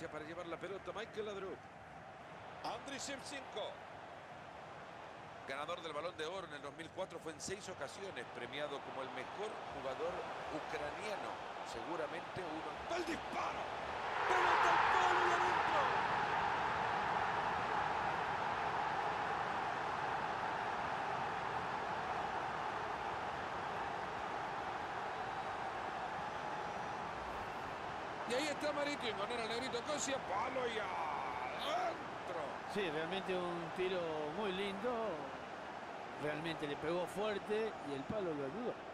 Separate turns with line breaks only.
para llevar la pelota. Michael Ladrup. Andriy Shevchenko. Ganador del Balón de Oro en el 2004 fue en seis ocasiones premiado como el mejor jugador ucraniano. Seguramente uno. ¡El disparo! ¡Pelota al palo y adentro! Y ahí está Marito y poner al negrito Cosia, palo y adentro.
Sí, realmente un tiro muy lindo. Realmente le pegó fuerte y el palo lo ayudó.